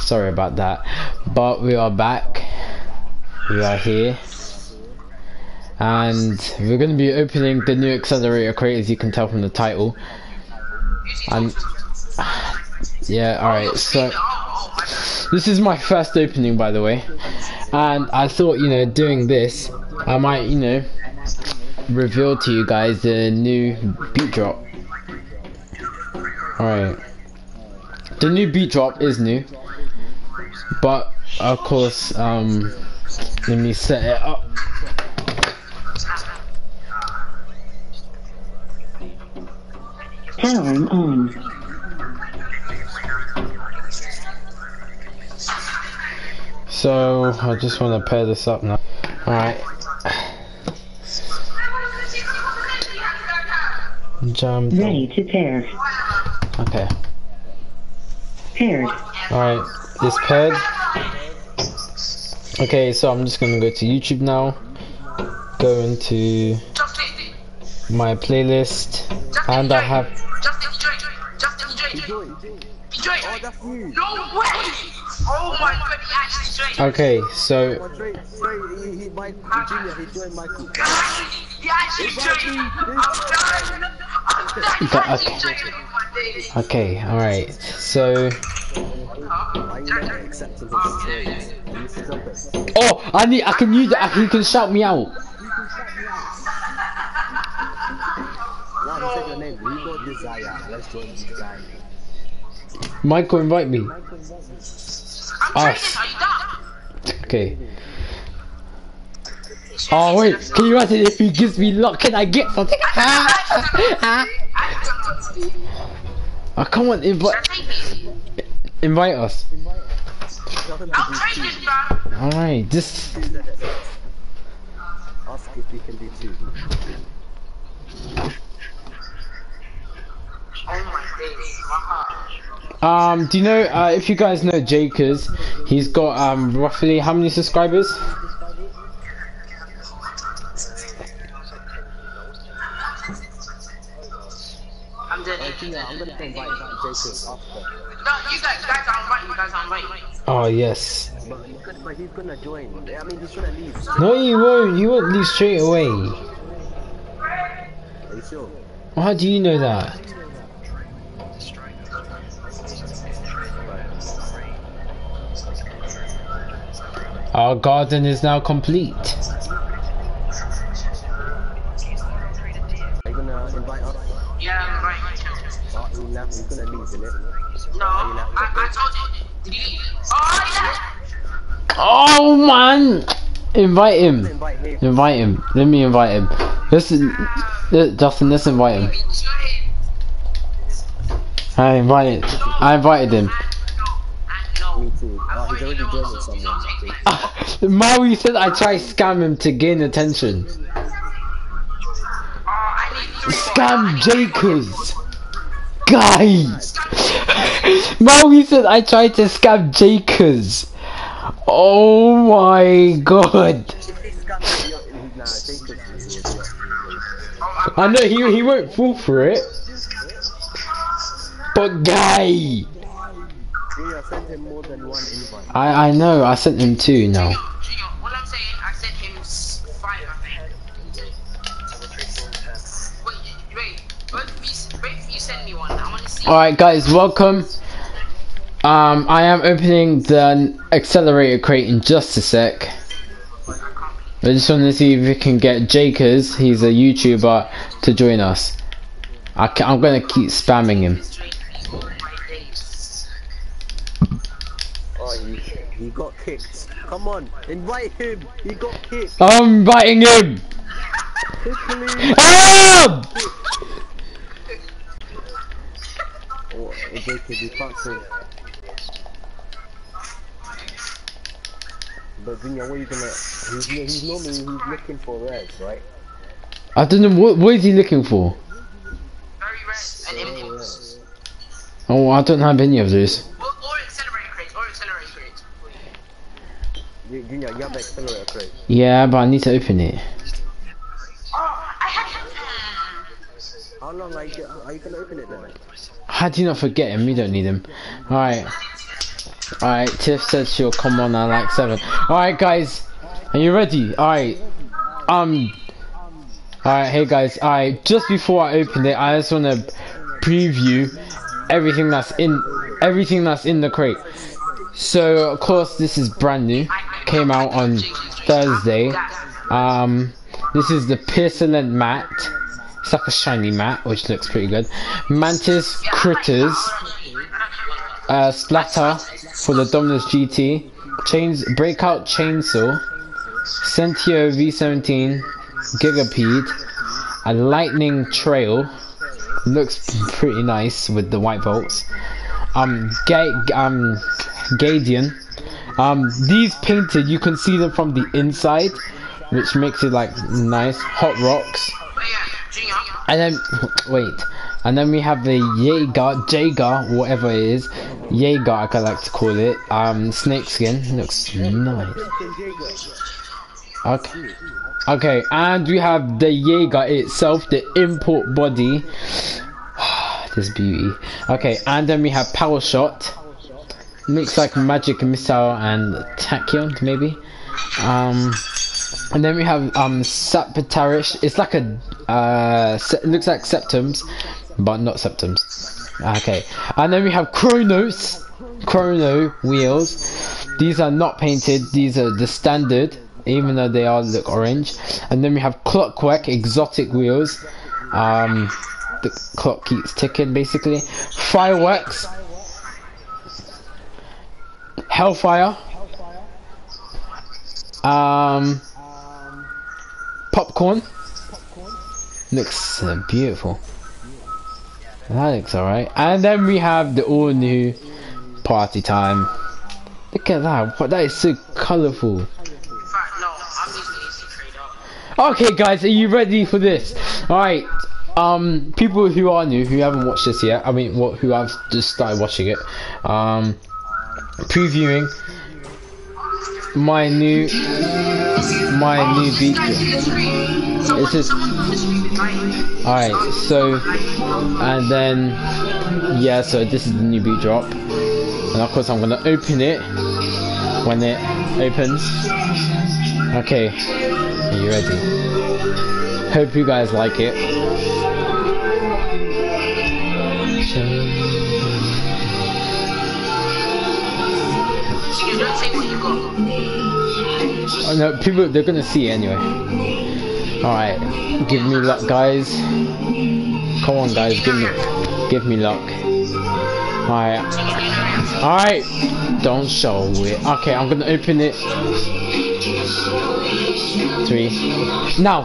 Sorry about that. But we are back. We are here. And we're going to be opening the new accelerator crate as you can tell from the title. And yeah, alright, so this is my first opening by the way. And I thought, you know, doing this, I might, you know, reveal to you guys the new beat drop. Alright. The new beat drop is new. But of course, um let me set it up. Powering on. So I just want to pair this up now. Alright. Jump. Ready to pair. Okay. Paired. Alright, this pad. Okay, so I'm just gonna go to YouTube now. Go into my playlist. And I have Justin, he joined. Justin, he joined. He joined. Oh, that's you. No way! Oh my god, he actually joined. Okay, so Drake, Drake, he, he, Mike, Junior, he joined Michael. He actually joined. I'm done. I'm done. He But, actually okay. joined my days. okay, alright. So Why you not accepting his trade? You stop. Oh I need I can use it, he can shout me out. Now he said your name. We got Desire. Let's join Desire. Michael invite me. I'm trading. Are you? Okay. Oh wait, can you imagine if he gives me luck, can I get something? Come on, invite invite us. Trading, bro. Alright, just. Ask if we can do two. My days. My heart. um do you know uh, if you guys know Jakers, he's got um roughly how many subscribers? Oh yes. But he's gonna, but he's gonna join. I mean, he's gonna leave. No you won't, you won't leave straight away. Are you sure? How do you know that? Our garden is now complete. Are you gonna invite us? Yeah, I'm right. Oh, he left. Gonna leave, isn't? No, I, I told you. Did you? Oh, yeah. Oh man! Invite him. Invite him. Invite him. Let me invite him. Listen, uh, Justin, let's invite him. I invited. Him! I invited him. Me too. Oh, he's already joining someone. Maui said I try scam him to gain attention. Scam Jakers. Guys. Maui said I tried to scam Jakers. Oh my god. I know he he won't fall for it. But guy. I I know I sent him two now. What I'm saying, I sent him s- five, I think. Wait, wait, wait, please, wait, you send me one. I want to see. All right, guys, welcome. Um, I am opening the accelerator crate in just a sec. I just want to see if we can get Jakers, he's a YouTuber, to join us. I ca- I'm gonna keep spamming him. Oh, he got kicked. Come on, invite him. He got kicked. I'm inviting him. Ah! Oh, Jacob, you can't But Junior, what are you gonna? He's, he's normally he's looking for res, right? I don't know what what is he looking for. Very rare and impulse. Oh, I don't have any of those. Or, or accelerate crates, or accelerate crates. Ju- Junior, you have the accelerator crate. Yeah, but I need to open it. Oh, I had How long are you, are you gonna open it then? How do you not forget him? We don't need him. Alright. Alright, Tiff said she'll come on at like 7. Alright, guys. Are you ready? Alright. Um. Alright, hey guys. Alright, just before I open it, I just want to preview everything that's in everything that's in the crate. So, of course, this is brand new. Came out on Thursday. Um, this is the Pearlescent mat. It's like a shiny mat, which looks pretty good. Mantis Critters. Uh, Splatter for the Dominus GT. Chains Breakout Chainsaw. Sentio V17. Gigapede. A Lightning Trail. Looks pretty nice with the white bolts. Um, Ga um, Gadian. Um, these painted, you can see them from the inside, which makes it like nice. Hot rocks. And then, wait. And then we have the Jaeger, Jaeger, whatever it is. Jaeger, I like to call it. Um, snakeskin. Looks nice. Okay. Okay, and we have the Jaeger itself, the import body. this beauty. Okay, and then we have Power Shot. Looks like Magic Missile and Tachyon, maybe. Um, and then we have um Sapatarish. It's like a uh, looks like Septums, but not symptoms. Okay, and then we have Chronos, Chrono wheels. These are not painted. These are the standard, even though they all look orange. And then we have Clockwork exotic wheels. Um, the clock keeps ticking basically. Fireworks. Hellfire. Um, popcorn. Looks uh, beautiful. That looks alright. And then we have the all new party time. Look at that. What that is so colourful. Okay guys, are you ready for this? Alright. Um people who are new, who haven't watched this yet, I mean what who have just started watching it. Um previewing my new my new beat this is alright so and then yeah so this is the new beat drop. And of course I'm gonna open it when it opens. Okay are you ready? Hope you guys like it. Oh, no, people, they're gonna see it anyway. Alright, give me luck, guys. Come on, guys, give me, give me luck. Alright. Alright! Don't show it. Okay, I'm gonna open it. Three. Now!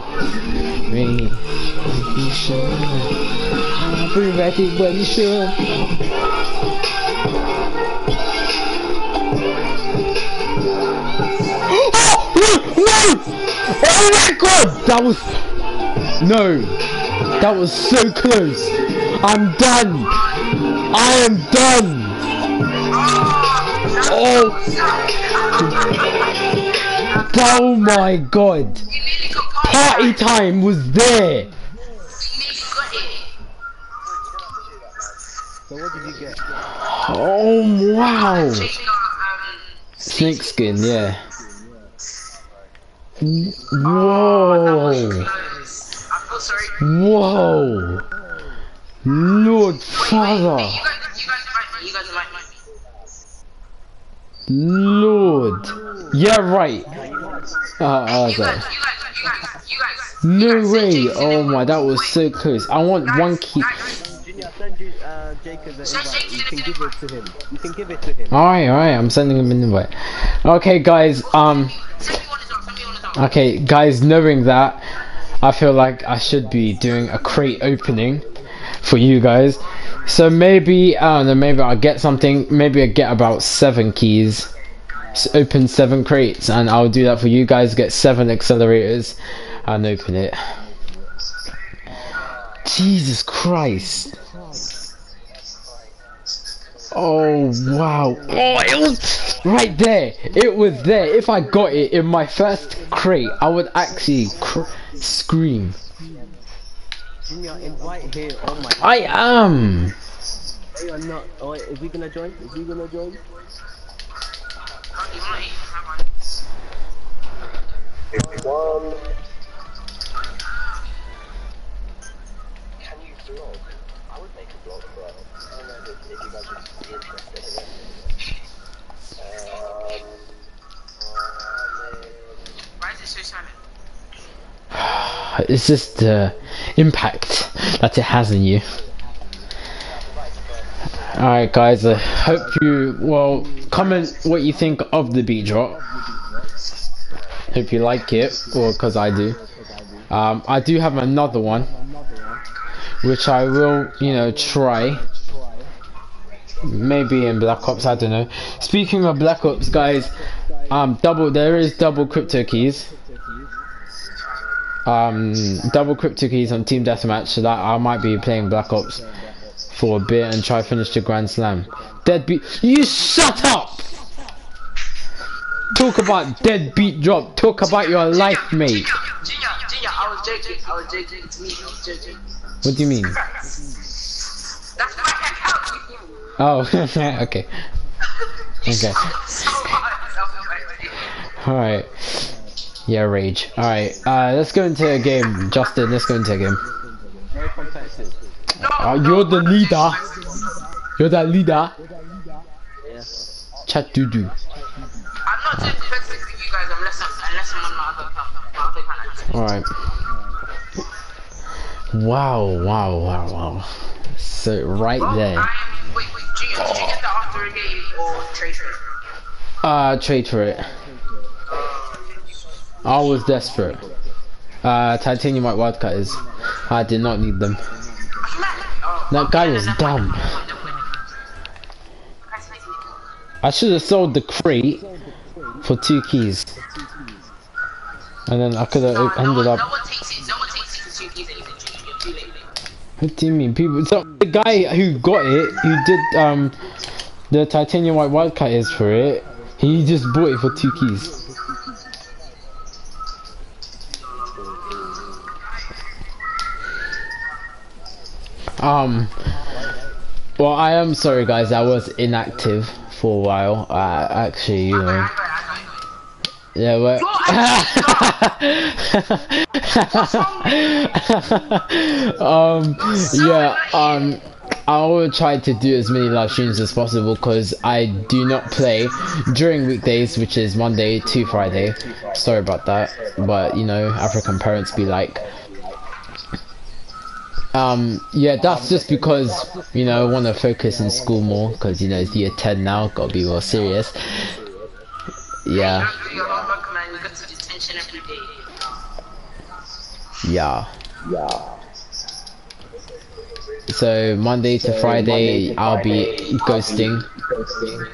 Three. Be ready when you. Oh my god! That was... No! That was so close! I'm done! I am done! Oh! Oh my god! Party time was there! So what did you get? Oh wow! Snake skin, yeah. Whoa! Whoa! Lord Father! Lord! Yeah, right! Uh, okay. No way! Oh my, that was so close. I want one key. Junior, send you, uh, Jacob an invite. You can give it to him. You can give it to him. Alright, alright, I'm sending him an invite. Okay, guys, um, okay, guys, knowing that, I feel like I should be doing a crate opening for you guys. So maybe, I don't know, maybe I'll get something, maybe i get about seven keys, S open seven crates, and I'll do that for you guys, get seven accelerators, and open it. Jesus Christ. Oh, wow. Oh, it was right there. It was there. If I got it in my first crate, I would actually scream. I am. We are not. Oh, is we gonna join? Is we gonna join? One. Can you vlog? Is? It's just the impact that it has on you. Alright guys, I hope you, well, comment what you think of the beat drop. Hope you like it, or because I do. Um, I do have another one, which I will, you know, try. Maybe in Black Ops, I don't know. Speaking of Black Ops, guys, um, double, there is double crypto keys um, double crypto keys on Team Deathmatch, so that I might be playing Black Ops for a bit and try finish the Grand Slam. Deadbeat, you shut up! Talk about deadbeat drop. Talk about your life, mate. What do you mean? That's my account with you. Oh, okay. Okay. Alright. Yeah, rage. Alright, uh, let's go into a game. Justin, let's go into a game. Uh, you're the leader. You're the leader. Chat doo doo. I'm not doing competitive with you guys unless I'm, unless I'm on my other. My other. Alright. Wow, wow, wow, wow. So, right there. After game or trade? Uh, for it. I was desperate. Uh, titanium white wildcutters. I did not need them. That guy was dumb. I should have sold the crate for two keys. And then I could have ended up. What do you mean? People. So the guy who got it, who did um the titanium white wildcat is for it, he just bought it for two keys. Um. Well, I am sorry, guys. I was inactive for a while. Uh, actually, you know. Yeah, well. um, yeah, um, I will try to do as many live streams as possible because I do not play during weekdays, which is Monday to Friday. Sorry about that, but you know, African parents be like, um, yeah, that's just because, you know, I want to focus in school more because, you know, it's year 10 now, gotta be more serious. Yeah, Don't do your homework, man. You go to detention every day. yeah. So Monday to Friday, I'll be ghosting.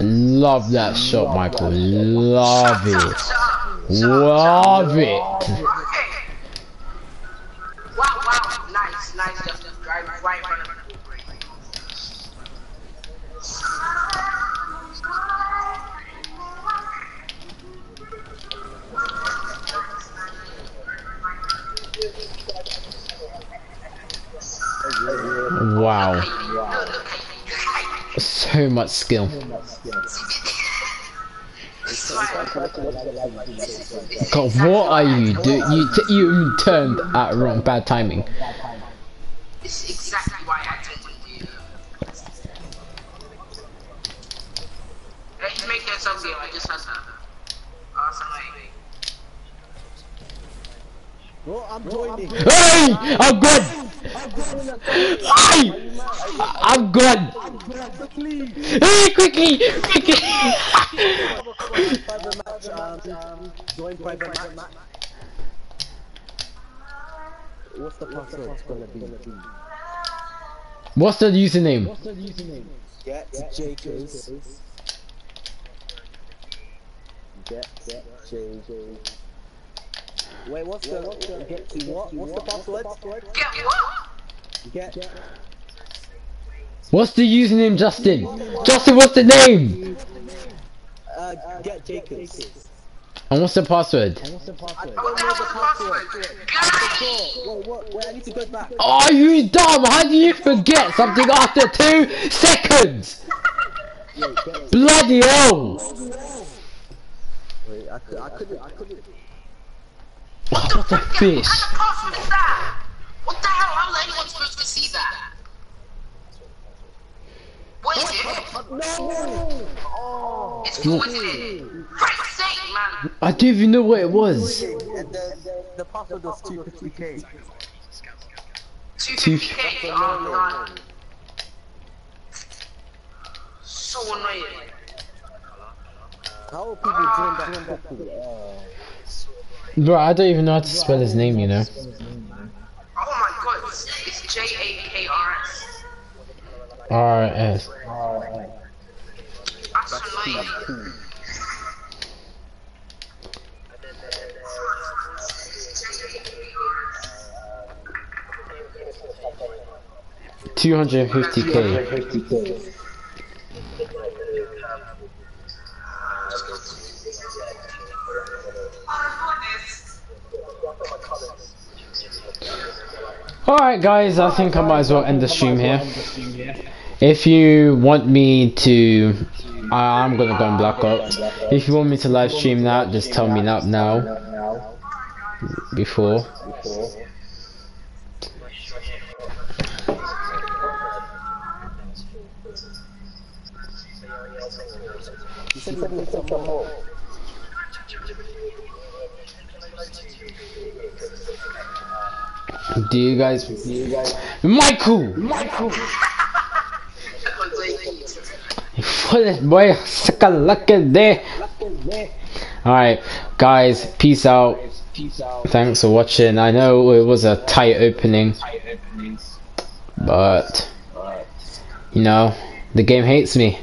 Love that shot, Michael. Love it. Love it. Wow. So much skill. God, what are you doing? You you turned at wrong bad timing. This is exactly why I do Let's make that some game. I just had that. Awesome. Like, Bro, I'm joining. Hey! I'm good! Hey! I'm good! Hey, quickly! Quickly! Private match, join private match. What's the password gonna be? What's the username? Get Jacobs. Get Jacobs. Wait, what's the get to what? What's the password? get what? Get What's the username, Justin? Justin, what's the name? uh get Jacobs. And what's the password? What's the password? What the hell was the password? Wait, what? Wait, I need to go back. Oh, you dumb! How do you forget something after two seconds? Bloody hell! I, could, I couldn't. I couldn't. what the fish? What is that? What the hell? How was anyone supposed to see that? What is it? No! Oh! It's it? Christ's sake, man. I don't even know what it was. The, the, password was 250k. 250k. Oh, man. So annoying. How will people join that? Bro, I don't even know how to spell his name, you know. J A K R S. R.S. That's annoying. Two hundred and fifty K. Alright guys, I think I might as well end the stream here. If you want me to I'm gonna go on Black Ops. If you want me to live stream that, just tell me that now. Before. Said you more. Do you guys Michael! Is boy suck a luck at there? Alright, guys, peace out. Thanks for watching. I know it was a tight opening, but you know, the game hates me.